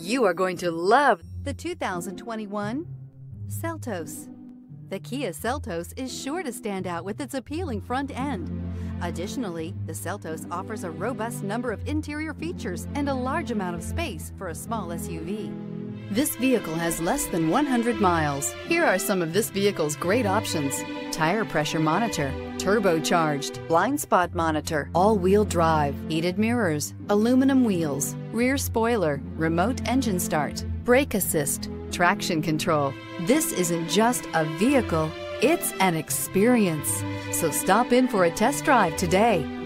You are going to love the 2021 Seltos. The Kia Seltos is sure to stand out with its appealing front end. Additionally, the Seltos offers a robust number of interior features and a large amount of space for a small SUV. This vehicle has less than 100 miles. Here are some of this vehicle's great options. Tire pressure monitor, turbocharged, blind spot monitor, all-wheel drive, heated mirrors, aluminum wheels, rear spoiler, remote engine start, brake assist, traction control. This isn't just a vehicle, it's an experience. So stop in for a test drive today.